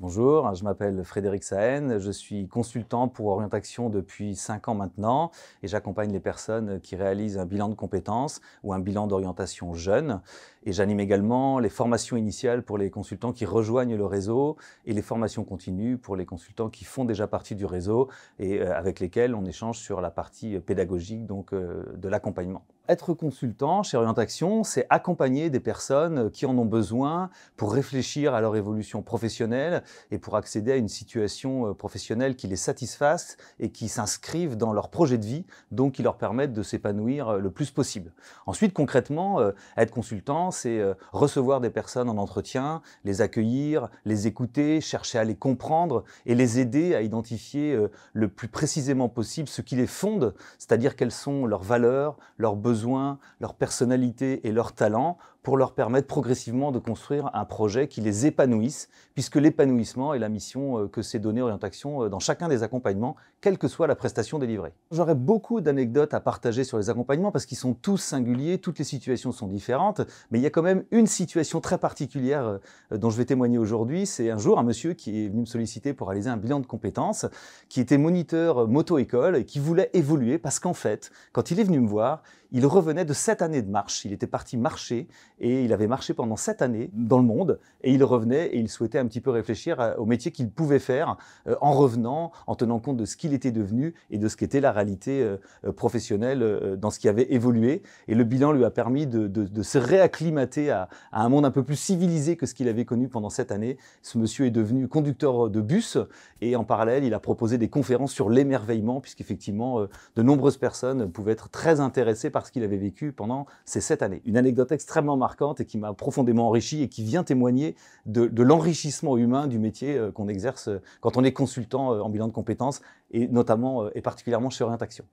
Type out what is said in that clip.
Bonjour, je m'appelle Frédéric Sahen, je suis consultant pour orientation depuis 5 ans maintenant et j'accompagne les personnes qui réalisent un bilan de compétences ou un bilan d'orientation jeune. Et j'anime également les formations initiales pour les consultants qui rejoignent le réseau et les formations continues pour les consultants qui font déjà partie du réseau et euh, avec lesquels on échange sur la partie pédagogique donc, euh, de l'accompagnement. Être consultant chez Orientation, c'est accompagner des personnes qui en ont besoin pour réfléchir à leur évolution professionnelle et pour accéder à une situation euh, professionnelle qui les satisfasse et qui s'inscrivent dans leur projet de vie, donc qui leur permettent de s'épanouir euh, le plus possible. Ensuite, concrètement, euh, être consultant, c'est recevoir des personnes en entretien, les accueillir, les écouter, chercher à les comprendre et les aider à identifier le plus précisément possible ce qui les fonde, c'est-à-dire quelles sont leurs valeurs, leurs besoins, leur personnalité et leurs talents pour leur permettre progressivement de construire un projet qui les épanouisse, puisque l'épanouissement est la mission euh, que s'est donnée Orientation euh, dans chacun des accompagnements, quelle que soit la prestation délivrée. J'aurais beaucoup d'anecdotes à partager sur les accompagnements parce qu'ils sont tous singuliers, toutes les situations sont différentes, mais il y a quand même une situation très particulière euh, dont je vais témoigner aujourd'hui. C'est un jour un monsieur qui est venu me solliciter pour réaliser un bilan de compétences, qui était moniteur moto-école et qui voulait évoluer parce qu'en fait, quand il est venu me voir, il revenait de sept années de marche. Il était parti marcher et il avait marché pendant sept années dans le monde et il revenait et il souhaitait un petit peu réfléchir au métier qu'il pouvait faire euh, en revenant, en tenant compte de ce qu'il était devenu et de ce qu'était la réalité euh, professionnelle euh, dans ce qui avait évolué. Et le bilan lui a permis de, se réacclimater à, un monde un peu plus civilisé que ce qu'il avait connu pendant sept années. Ce monsieur est devenu conducteur de bus et en parallèle, il a proposé des conférences sur l'émerveillement puisqu'effectivement, de nombreuses personnes pouvaient être très intéressées par ce qu'il avait vécu pendant ces sept années. Une anecdote extrêmement marquante et qui m'a profondément enrichi et qui vient témoigner de, l'enrichissement humain du métier euh, qu'on exerce euh, quand on est consultant euh, en bilan de compétences et notamment et particulièrement chez Orientation.